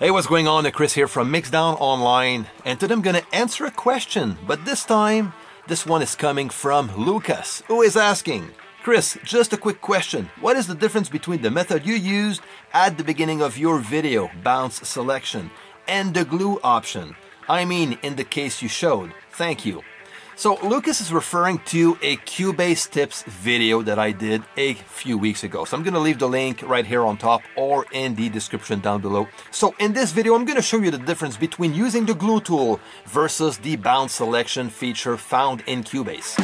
Hey, what's going on? Chris here from Mixdown Online, and today I'm gonna answer a question, but this time, this one is coming from Lucas, who is asking, Chris, just a quick question. What is the difference between the method you used at the beginning of your video, bounce selection, and the glue option? I mean, in the case you showed. Thank you. So Lucas is referring to a Cubase tips video that I did a few weeks ago. So I'm going to leave the link right here on top or in the description down below. So in this video, I'm going to show you the difference between using the glue tool versus the bounce selection feature found in Cubase.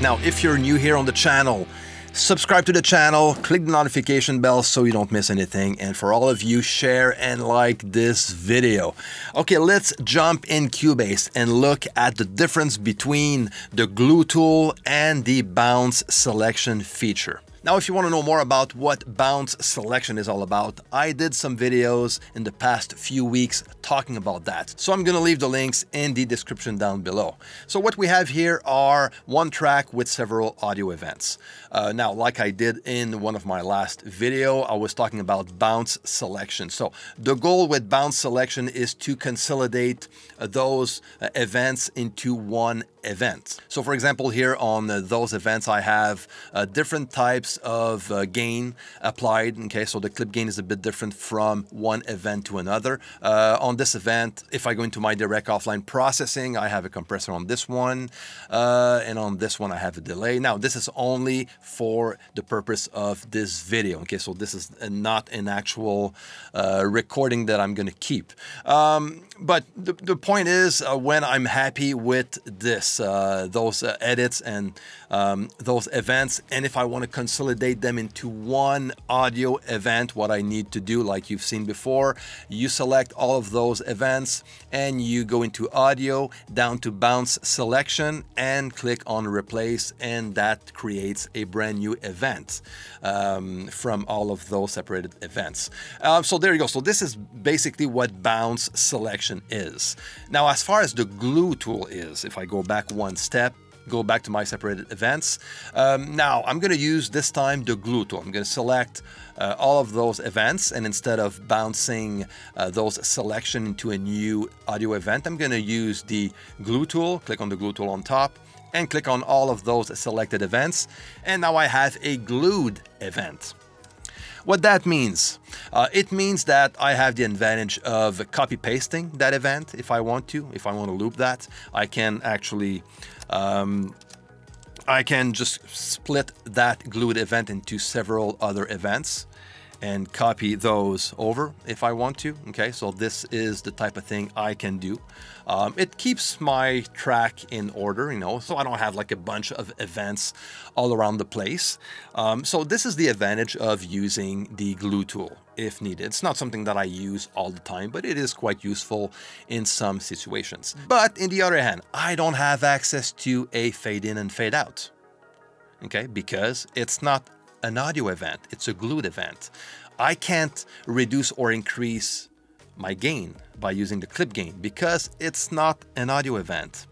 Now, if you're new here on the channel, subscribe to the channel, click the notification bell so you don't miss anything. And for all of you, share and like this video. Okay, let's jump in Cubase and look at the difference between the glue tool and the bounce selection feature. Now, if you want to know more about what bounce selection is all about, I did some videos in the past few weeks talking about that. So I'm going to leave the links in the description down below. So what we have here are one track with several audio events. Uh, now, like I did in one of my last video, I was talking about bounce selection. So the goal with bounce selection is to consolidate uh, those uh, events into one event. So for example, here on uh, those events, I have uh, different types of uh, gain applied. Okay, so the clip gain is a bit different from one event to another. Uh, on this event, if I go into my direct offline processing, I have a compressor on this one, uh, and on this one I have a delay. Now this is only for the purpose of this video. Okay, so this is not an actual uh, recording that I'm going to keep. Um, but the, the point is, uh, when I'm happy with this, uh, those edits and um, those events, and if I want to consolidate them into one audio event, what I need to do, like you've seen before, you select all of those events and you go into audio, down to bounce selection, and click on replace, and that creates a brand new event um, from all of those separated events. Uh, so there you go. So this is basically what bounce selection is. Now, as far as the glue tool is, if I go back one step, go back to my separated events. Um, now I'm going to use this time the glue tool. I'm going to select uh, all of those events and instead of bouncing uh, those selection into a new audio event, I'm going to use the glue tool, click on the glue tool on top and click on all of those selected events. And now I have a glued event. What that means? Uh, it means that I have the advantage of copy pasting that event if I want to. If I want to loop that, I can actually um, I can just split that glued event into several other events and copy those over if I want to. Okay, so this is the type of thing I can do. Um, it keeps my track in order, you know, so I don't have like a bunch of events all around the place. Um, so this is the advantage of using the glue tool if needed. It's not something that I use all the time, but it is quite useful in some situations. But in the other hand, I don't have access to a fade in and fade out. Okay, because it's not an audio event, it's a glued event. I can't reduce or increase my gain by using the clip gain because it's not an audio event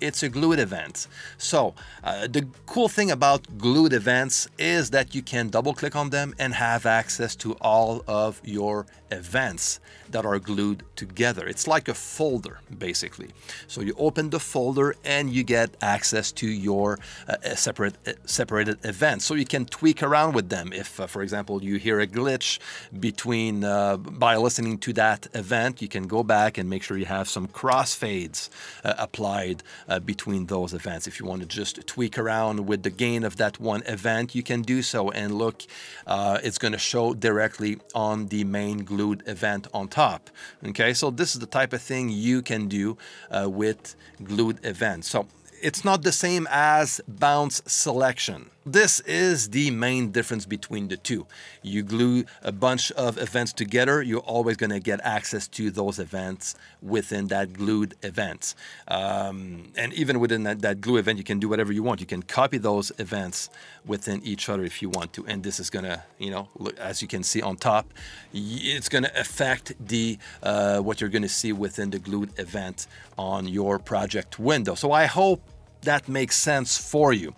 it's a glued event. So uh, the cool thing about glued events is that you can double click on them and have access to all of your events that are glued together. It's like a folder basically. So you open the folder and you get access to your uh, separate uh, separated events. So you can tweak around with them. If uh, for example you hear a glitch between uh, by listening to that event, you can go back and make sure you have some crossfades uh, applied uh, between those events. If you want to just tweak around with the gain of that one event, you can do so. And look, uh, it's going to show directly on the main glued event on top. Okay, so this is the type of thing you can do uh, with glued events. So it's not the same as bounce selection. This is the main difference between the two. You glue a bunch of events together, you're always going to get access to those events within that glued event. Um, and even within that, that glue event, you can do whatever you want. You can copy those events within each other if you want to. And this is going to, you know, as you can see on top, it's going to affect the uh, what you're going to see within the glued event on your project window. So I hope that makes sense for you.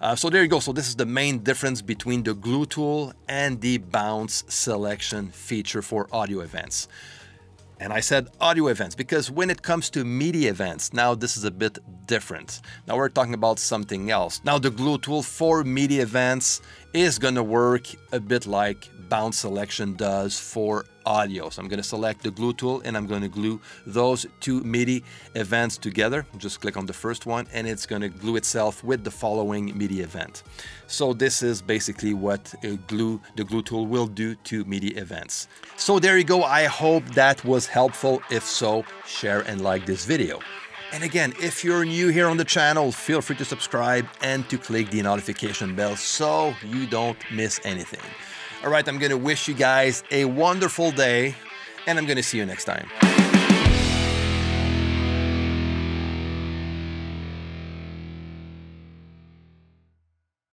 Uh, so there you go. So this is the main difference between the glue tool and the bounce selection feature for audio events. And I said audio events because when it comes to MIDI events, now this is a bit different. Now we're talking about something else. Now the glue tool for MIDI events is gonna work a bit like bounce selection does for audio. So I'm going to select the glue tool and I'm going to glue those two MIDI events together. Just click on the first one and it's going to glue itself with the following MIDI event. So this is basically what glue the glue tool will do to MIDI events. So there you go. I hope that was helpful. If so, share and like this video. And again, if you're new here on the channel, feel free to subscribe and to click the notification bell so you don't miss anything. All right, I'm going to wish you guys a wonderful day, and I'm going to see you next time.